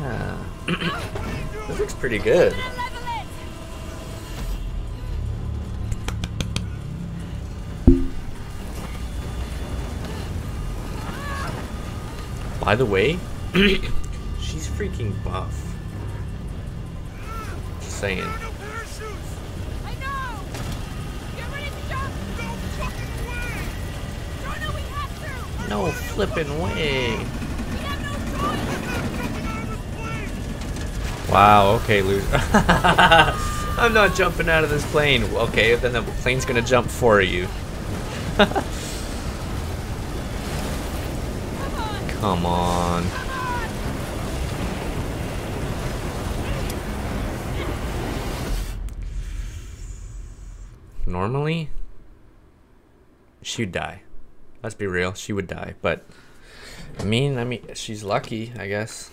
Yeah. this looks pretty good. By the way, she's freaking buff. Just saying. No flipping way. We have no choice! Wow, okay, loser. I'm not jumping out of this plane. Okay, then the plane's gonna jump for you. Come on. Normally, she'd die. Let's be real, she would die. But, I mean, I mean, she's lucky, I guess.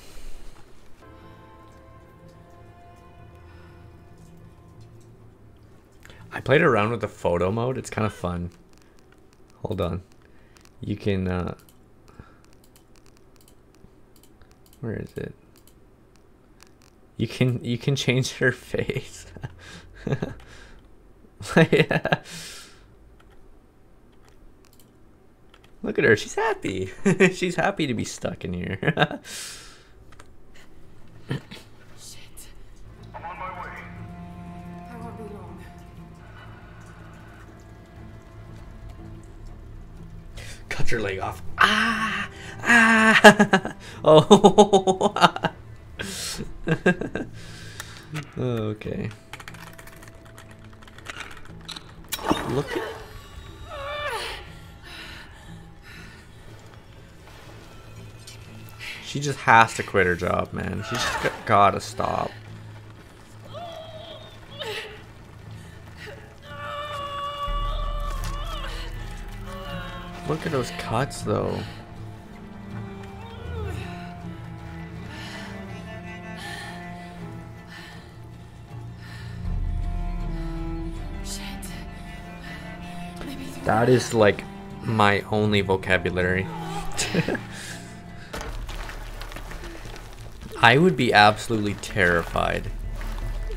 I played around with the photo mode. It's kind of fun. Hold on. You can, uh, where is it? You can, you can change her face. Look at her. She's happy. She's happy to be stuck in here. Cut your leg off. Ah! Ah! oh. okay. Look. She just has to quit her job, man. She's just gotta stop. Look at those cuts, though. That is like my only vocabulary. I would be absolutely terrified.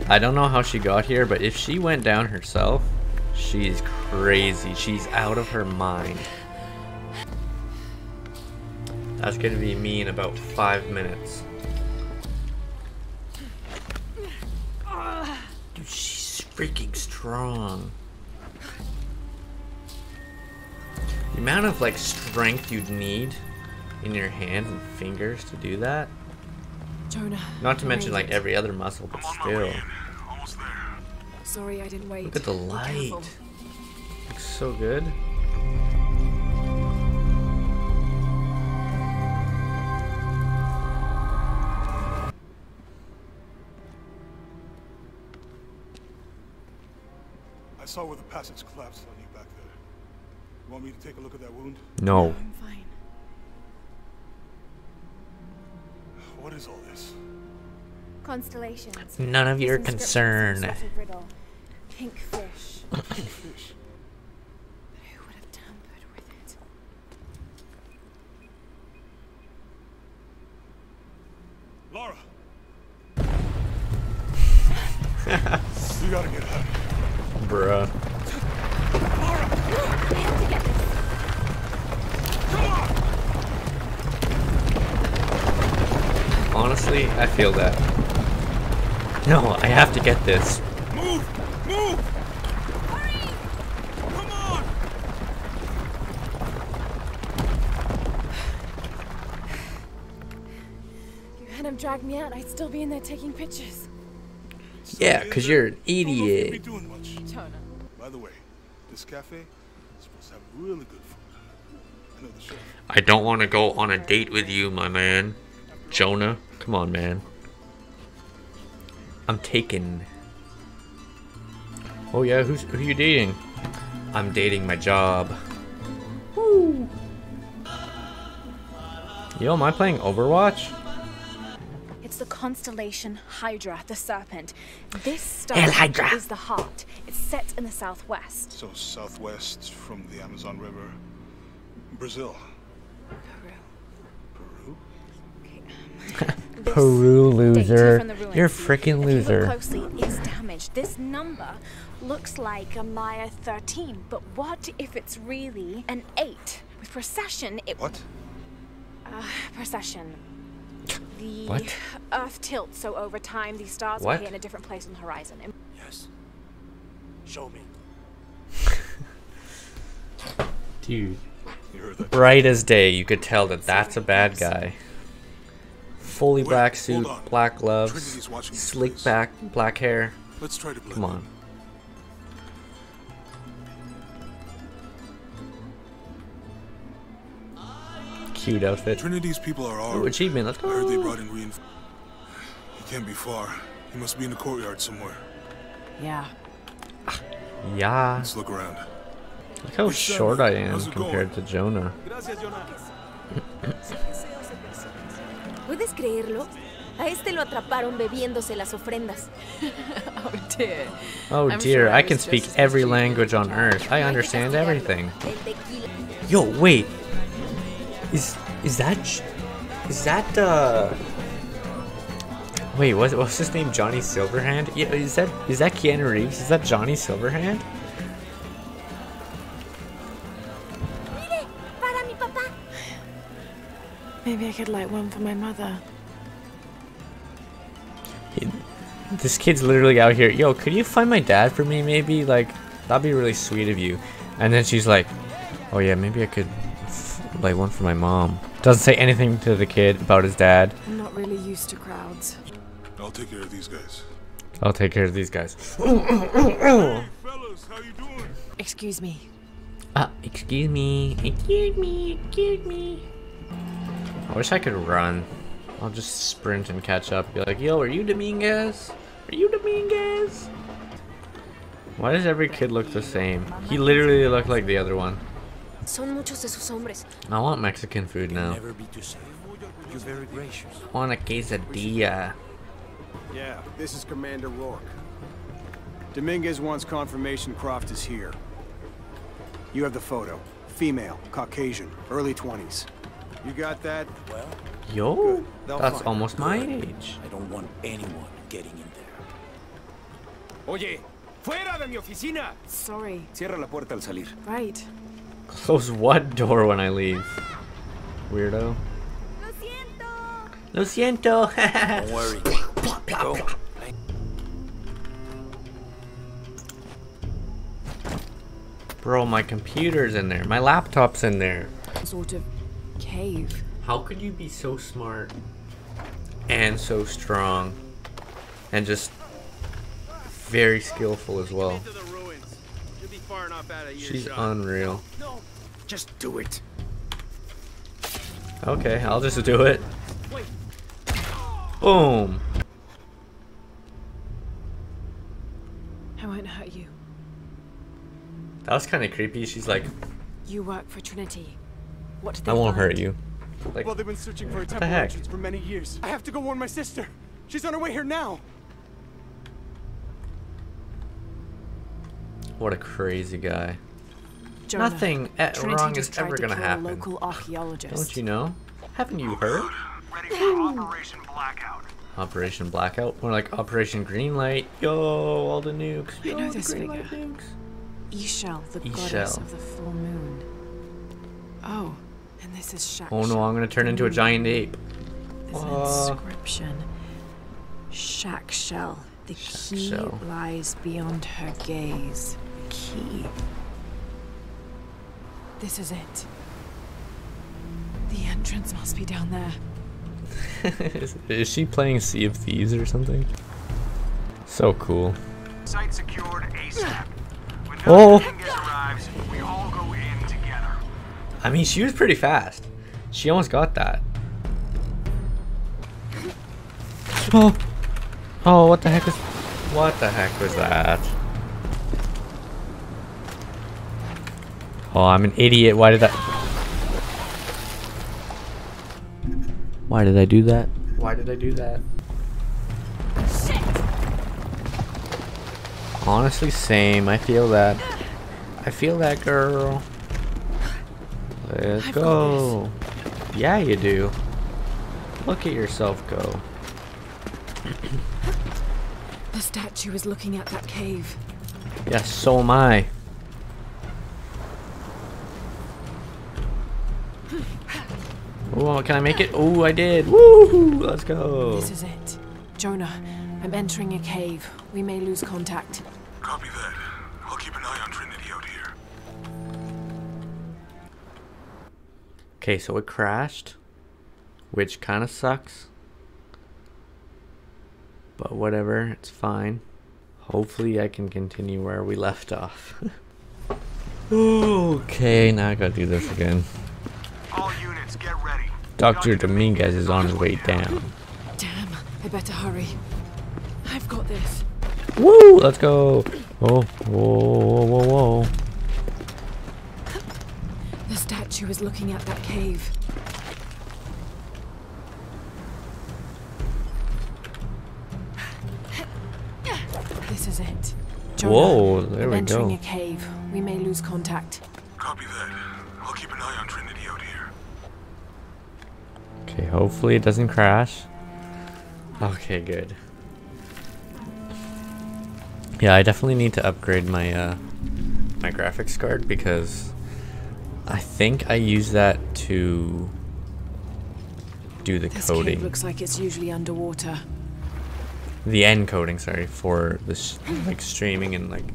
I don't know how she got here, but if she went down herself, she's crazy. She's out of her mind. That's gonna be me in about five minutes. Dude, she's freaking strong. The amount of like strength you'd need in your hands and fingers to do that. Jonah. Not to mention like it. every other muscle, but I'm still. way in. Almost there. Sorry I didn't wait. Look at the light. Looks so good. Saw where the passage collapsed on you back there. You want me to take a look at that wound? No. I'm fine. What is all this? Constellations. None of your concern. some sort of riddle. Pink fish. Fish. But who would have tampered with it? Lara! you gotta get out of here. Bruh. I have to get this. Honestly, I feel that. No, I have to get this. Move! Move! Come on! You had him drag me out, I'd still be in there taking pictures. Yeah, cause you're an Don't know if you'd be idiot. The way, this cafe is supposed to have really good food. I know the chef. I don't want to go on a date with you, my man. Jonah, come on, man. I'm taken. Oh yeah, who's who you dating? I'm dating my job. Woo. Yo, am I playing Overwatch? It's the constellation Hydra, the serpent. This star Alphard. is the heart. It's set in the southwest. So southwest from the Amazon River. Brazil. Peru. Peru? Okay, um, Peru loser. from the ruins. You're a freaking If you look loser. closely, it's damaged. This number looks like a Maya 13, but what if it's really an 8? With precession, it What? Uh, precession. The What? Earth tilts, so over time these stars What? appear in a different place on the horizon. And Yes. Show me. Dude. You? Bright as day, you could tell that that's a bad guy. Fully Wait, black suit, black gloves, Trinity's slick back, black hair. Let's try to blend Come on. Cute outfit. Trinity's people are Ooh, achievement, let's I heard they brought in reinf- He can't be far. He must be in the courtyard somewhere. Yeah. Yeah. Let's look around. Look how Hey, short Sammy, I am how's compared to Jonah. ¿Puedes creerlo? A este lo atraparon bebiéndose las ofrendas. Oh dear. Oh I'm dear, sure I I can speak every language on earth. I No hay que understand everything. Yo, wait. Is is that J- is that uh Wait, what what's his name? Johnny Silverhand? Yeah, is that is that Keanu Reeves? Is that Johnny Silverhand? ¡Mire! ¡Para mi papá! Maybe I could light one for my mother. He- this kid's literally out here. Yo, could you find my dad for me? Maybe like that'd be really sweet of you. And then she's like, Oh yeah, maybe I could f- light one for my mom. Doesn't say anything to the kid about his dad. I'm not really used to crowds. I'll take care of these guys. I'll take care of these guys. Fellas, how you doing? Excuse me. Uh, excuse me. Excuse me. Excuse me. I wish I could run. I'll just sprint and catch up. Be like, yo, are you Dominguez? Are you Dominguez? Why does every kid look the same? He literally looked like the other one. Son muchos de hombres. I want Mexican food now. Never be too safe. You're very gracious. I want a quesadilla. Yeah, this is Commander Rourke. Dominguez wants confirmation Croft is here. You have the photo. Female, Caucasian, early 20s. You got that? Well, Yo, that's almost my good. age. I don't want anyone getting in there. Oye, fuera de mi oficina! Sorry. Cierra la puerta al salir. Right. Close what door when I leave? Weirdo. ¡Lo siento! Lo siento. Don't worry. Go. Bro, my computer's in there. My laptop's in there. Sort of cave. How could you be so smart and so strong and just very skillful as well? the ruins. You'll be far enough out of She's unreal. No, just do it. Okay, I'll just do it. Boom. Won't hurt you. That was kind of creepy. She's like, You work for Trinity. What did they I won't find? hurt you. Like, Well, they've been searching for a the temple heck? entrance for many years. I have to go warn my sister. She's on her way here now. what a crazy guy. Jonah, Nothing Trinity wrong is ever gonna kill a happen. local archaeologist. Don't you know? Haven't you heard? Ready for Operation Blackout. Operation Blackout? More like Operation Greenlight. Yo, all the nukes. I Yo, know the this figure. nukes. Ix Chel, the Ix Chel. goddess of the full moon. Oh, and this is Chak. Oh no, I'm gonna turn into a giant ape. There's an Uh. inscription. Chak Chel. The key lies beyond her gaze. The key. This is it. The entrance must be down there. Is, is she playing Sea of Thieves or something? So cool. Site secured ASAP. When Oh. Arrives, we all go in together. I mean, she was pretty fast. She almost got that. Oh, oh, what the heck was? What the heck was that? Oh, I'm an idiot. Why did that? Why did I do that? Why did I do that? Honestly, same. I feel that. I feel that, girl. Let's I've go. Yeah, you do. Look at yourself go. The statue is looking at that cave. Yes, so am I. Oh, can I make it? Oh, I did. Woo! Let's go. This is it. Jonah, I'm entering a cave. We may lose contact. Copy that. I'll keep an eye on Trinity out here. Okay, so it crashed, which kind of sucks. But whatever, it's fine. Hopefully, I can continue where we left off. okay, now I gotta do this again. All units, get ready. Dr. Dominguez is on his way down. Damn, I better hurry. I've got this. Woo! Let's go! Oh, whoa, whoa, whoa, whoa. The statue is looking at that cave. This is it. Jonah, Whoa, there I'm we entering go. a cave. We may lose contact. Copy that. I'll keep an eye on Trinity out here. Okay, hopefully it doesn't crash. Okay, good. Yeah, I definitely need to upgrade my uh my graphics card because I think I use that to do the This coding. cave looks like it's usually underwater. the encoding, sorry, for this like streaming and like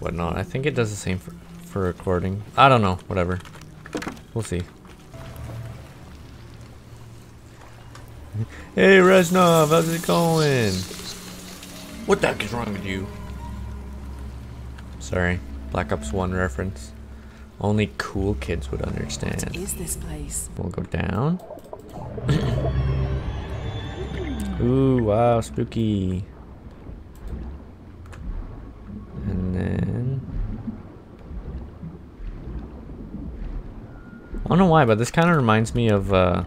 whatnot. I think it does the same for for recording. I don't know, whatever. We'll see. Hey Reznov, how's it going? What the heck is wrong with you? Sorry, Black Ops 1 reference. Only cool kids would understand. What is this place? We'll go down. Ooh, wow, spooky. And then... I don't know why, but this kind of reminds me of uh,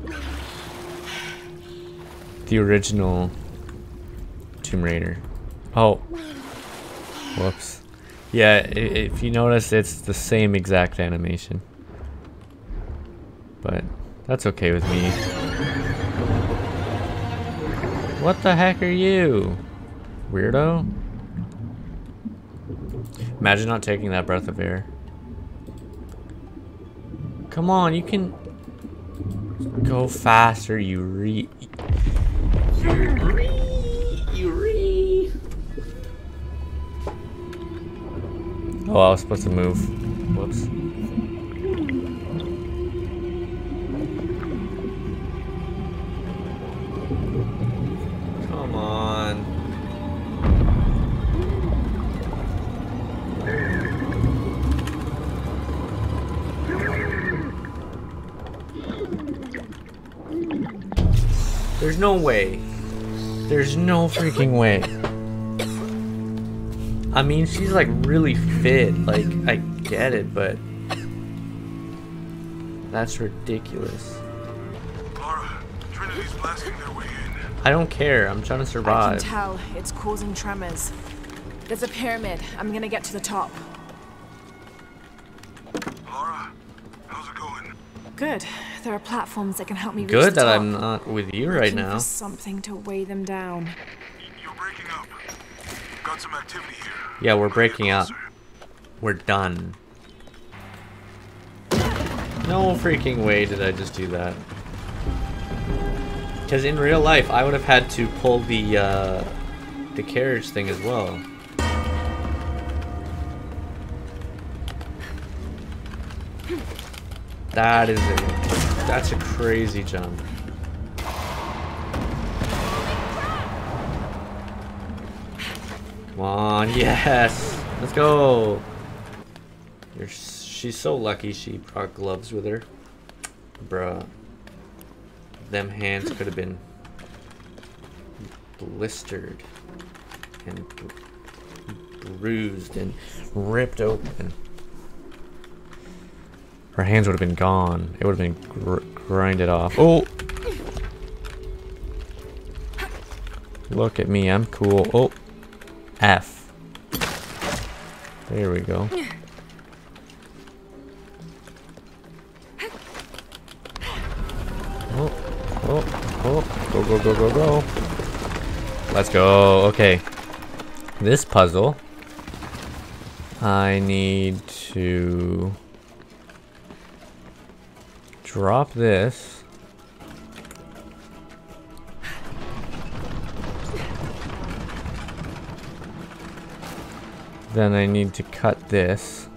the original Tomb Raider. Oh. Whoops. Yeah, if you notice, it's the same exact animation. But that's okay with me. What the heck are you? Weirdo? Imagine not taking that breath of air. Come on, you can go faster, you re. Oh, I was supposed to move. Whoops. Come on. There's no way. There's no freaking way. I mean, she's like really fit. Like, I get it, but that's ridiculous. Lara, Trinity's blasting their way in. I don't care. I'm trying to survive. I can tell it's causing tremors. There's a pyramid. I'm gonna get to the top. Lara, how's it going? Good. There are platforms that can help me reach Good the that top. I'm not with you right Looking now. For something to weigh them down. You're breaking up. Got some activity here. Yeah, we're breaking up. We're done. No freaking way did I just do that. Because in real life, I would have had to pull the uh, the carriage thing as well. That is a that's a crazy jump. Come on, yes, let's go. You're, she's so lucky she brought gloves with her, bruh. Them hands could have been blistered and bru- bruised and ripped open. Her hands would have been gone. It would have been gr- grinded off. Oh! Look at me, I'm cool. Oh! F. There we go. Oh, oh, oh, go, go, go, go, go. Let's go. Okay. This puzzle. I need to drop this. Then I need to cut this.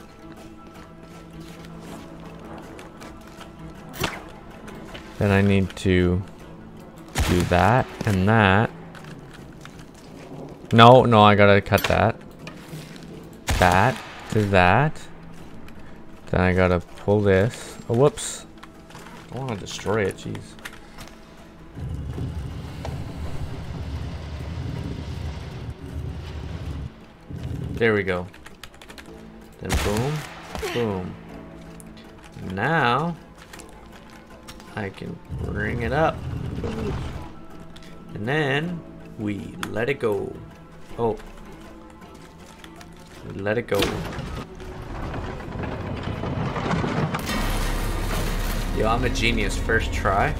Then I need to do that and that. No, no, I gotta cut that. That to that. Then I gotta pull this. Oh, whoops. I want to destroy it, jeez. There we go. Then boom, boom. Now, I can bring it up. And then, we let it go. Oh. Let it go. Yo, I'm a genius. First try.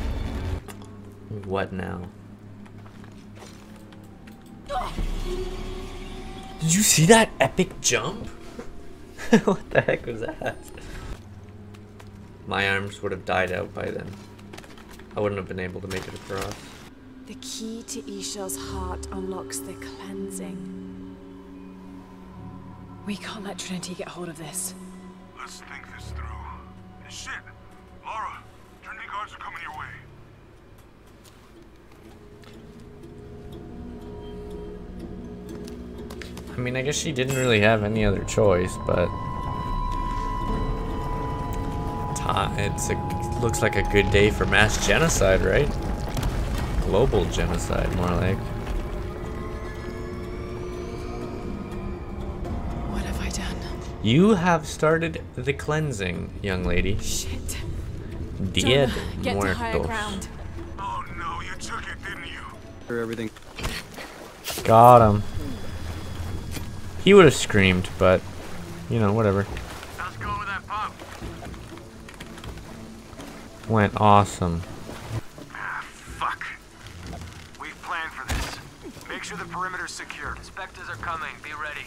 What now? Did you see that epic jump? what the heck was that? My arms would have died out by then. I wouldn't have been able to make it across. The key to Ix Chel's heart unlocks the cleansing. We can't let Trinity get hold of this. Let's think this through. Shit! Lara, Trinity guards are coming your way. I mean, I guess she didn't really have any other choice, but Ta- it's a looks like a good day for mass genocide, right? Global genocide, more like. What have I done? You have started the cleansing, young lady. Shit. Dead Get to higher muertos. ground. Oh no, you took it, didn't you? Everything. Got him. He would have screamed, but you know, whatever. How's it going with that pump? Went awesome. Ah, fuck. We've planned for this. Make sure the perimeter's secure. Inspectors are coming. Be ready.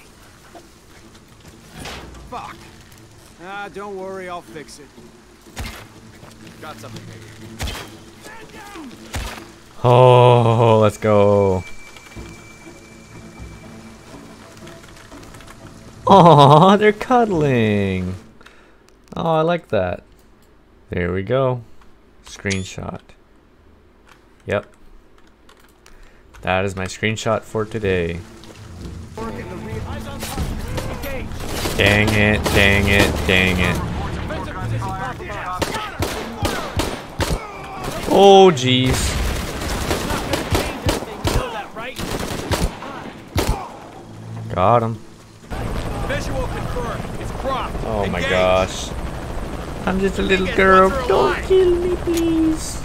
Fuck. Ah, don't worry, I'll fix it. Got something. Oh, let's go. Oh, they're cuddling. Oh, I like that. There we go. Screenshot. Yep. That is my screenshot for today. Dang it, dang it, dang it. Oh, jeez. Got him. Visual. It's Croft. Oh my gosh. I'm just a little girl. Don't kill me, please.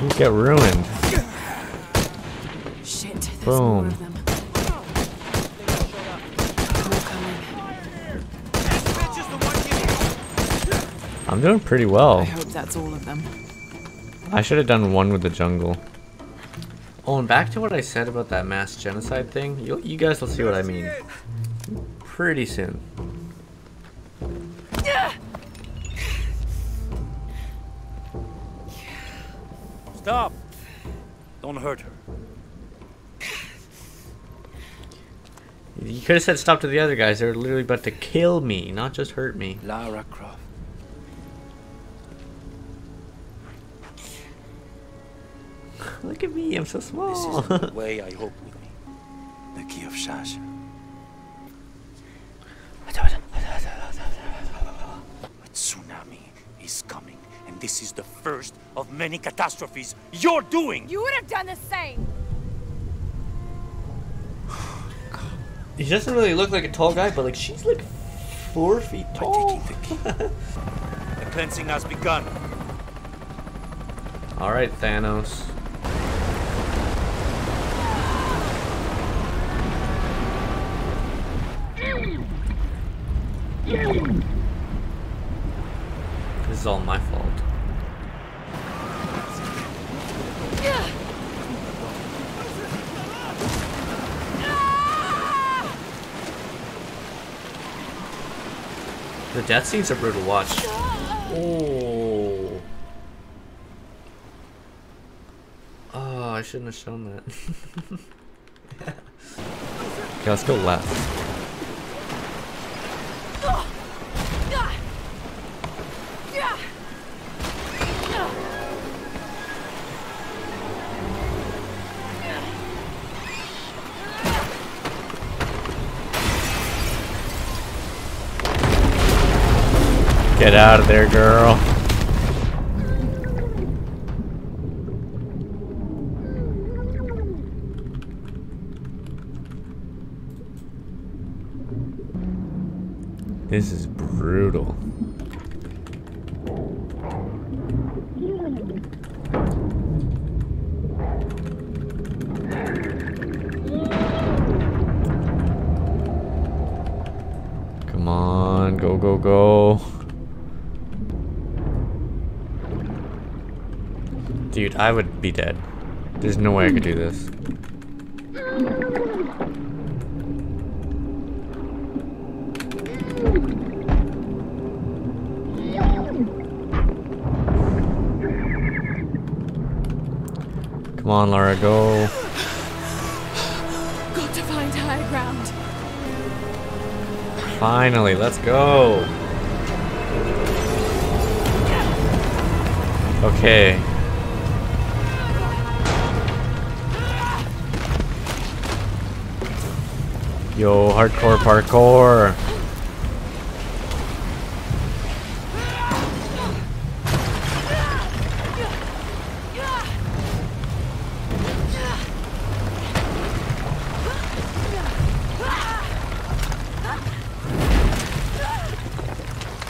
You get ruined. Boom. more of them. More coming. I'm doing pretty well. I well. hope that's all of them. I should have done one with the jungle. Oh, and back to what I said about that mass genocide thing. You, you guys will see what I mean. Pretty soon. Stop! Don't hurt her. You could have said stop to the other guys. They're literally about to kill me, not just hurt me. Lara Croft. I'm so This is the way I hope with me. The key of Shasha. A tsunami is coming, and this is the first of many catastrophes you're doing! You would have done the same. he doesn't really look like a tall guy, but like she's like four feet tall. the the cleansing has begun. All right, Thanos. This is all my fault. The death scenes are brutal to watch. Oh. Oh, I shouldn't have shown that. okay, let's go left. Get out of there, girl. This is brutal. Come on, go, go, go. Dude, I would be dead. There's no way I could do this. Come on, Lara, go. Got to find higher ground. Finally, let's go. Okay. Yo, hardcore parkour.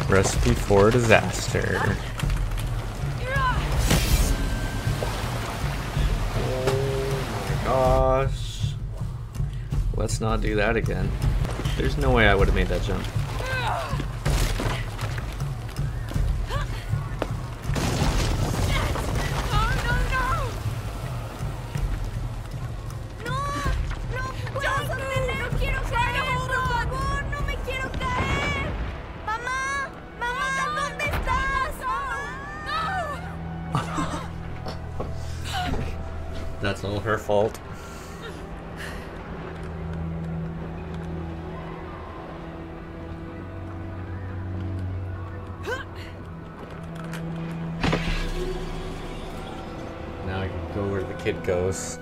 Recipe for disaster. Let's not do that again. There's no way I would have made that jump. Kid goes.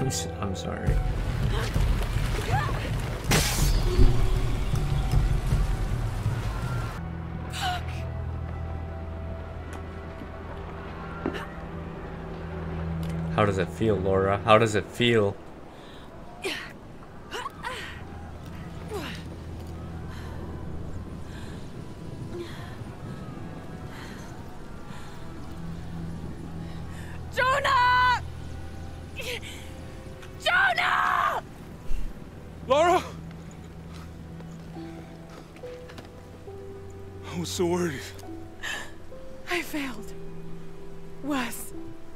I'm, s- I'm sorry. How does it feel, Lara? How does it feel?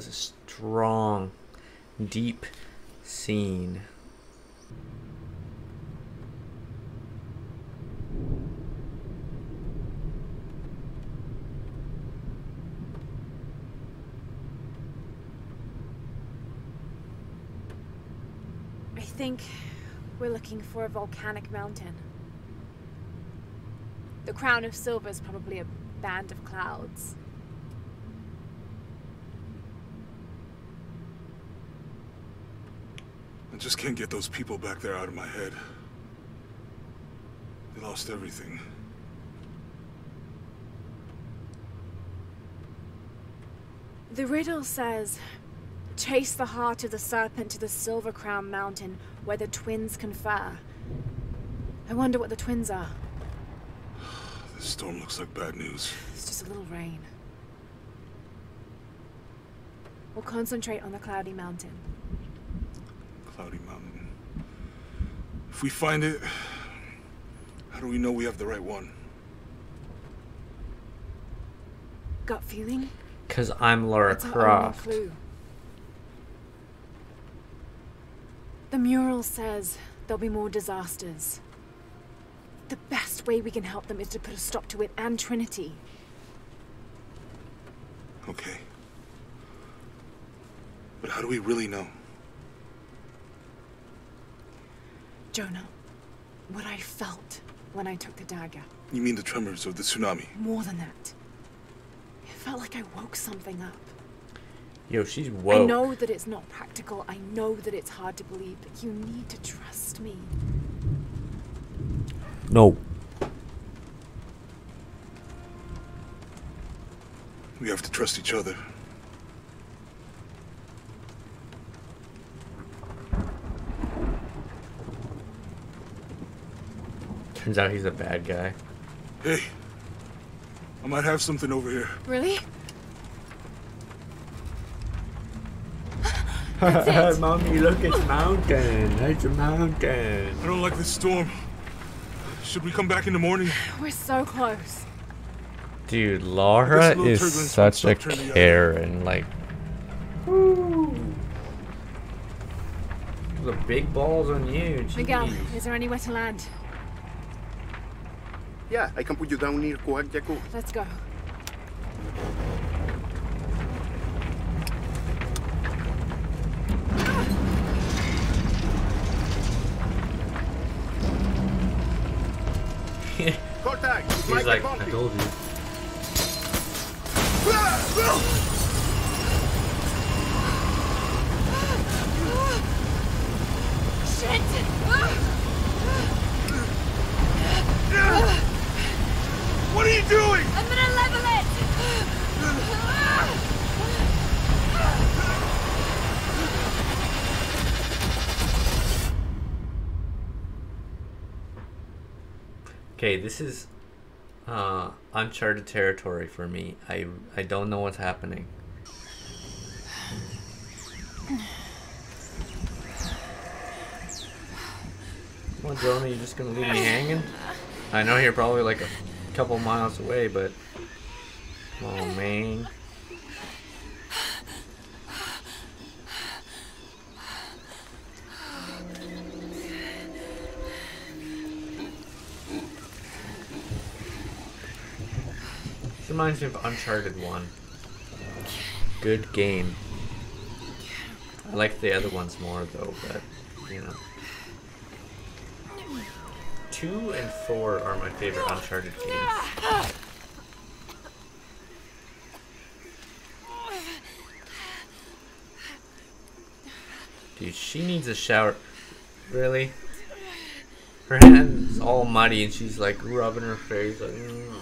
Was a strong, deep scene. I think we're looking for a volcanic mountain. The crown of silver is probably a band of clouds. Just can't get those people back there out of my head. They lost everything. The riddle says, chase the heart of the serpent to the Silver Crown Mountain where the twins confer. I wonder what the twins are. This storm looks like bad news. It's just a little rain. We'll concentrate on the cloudy mountain. Cloudy Mountain. If we find it, how do we know we have the right one? Gut feeling? Cause I'm Lara That's our only Croft. clue. The mural says there'll be more disasters. The best way we can help them is to put a stop to it and Trinity. Okay. But how do we really know? Jonah, what I felt when I took the dagger. You mean the tremors of the tsunami? More than that. It felt like I woke something up. Yo, she's woke. I know that it's not practical. I know that it's hard to believe, but you need to trust me. No. We have to trust each other. Turns out he's a bad guy. Hey, I might have something over here. Really? Mommy, look, it's mountain. It's a mountain. I don't like this storm. Should we come back in the morning? We're so close. Dude, Lara guess a little is such a won't stop turning the other. Karen. Like, the big balls on you. Miguel, is there anywhere to land? Yeah, I can put you down near Kuwaq Yaku. Let's go. Okay, this is uh, uncharted territory for me. I I don't know what's happening. On, Jonah, you're just gonna leave me hanging? I know you're probably like a couple miles away, but oh man. Reminds me of Uncharted 1. Good game. I like the other ones more though, but you know. Two and four are my favorite Uncharted games. Dude, she needs a shower. Really? Her hand's all muddy and she's like rubbing her face like, like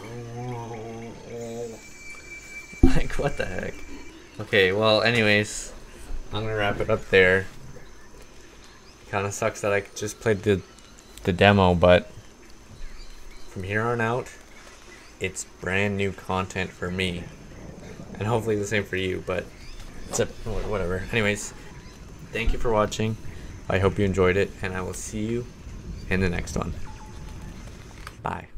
what the heck? Okay, well anyways, I'm gonna wrap it up there. Kinda sucks that I just played the the demo, but from here on out, it's brand new content for me. And hopefully the same for you, but it's a whatever. Anyways, thank you for watching. I hope you enjoyed it, and I will see you in the next one. Bye.